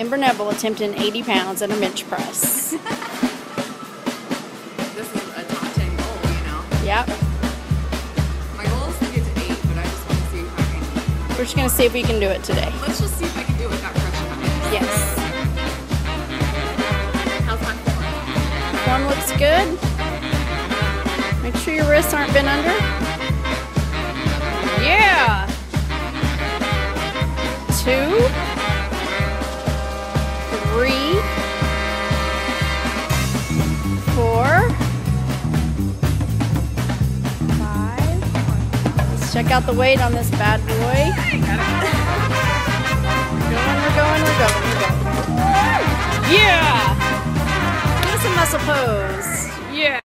Ember Nevill attempting 80 pounds at a bench press. This is a top 10 goal, you know? Yep. My goal is to get to 8, but I just want to see if I can. We're just gonna see if we can do it today. Let's just see if I can do it without crushing my hips. Yes. How's my form? One looks good. Make sure your wrists aren't bent under. Yeah. Two. Four. Five. Let's check out the weight on this bad boy. We're going, we're going, we're going. Yeah! Do some muscle pose.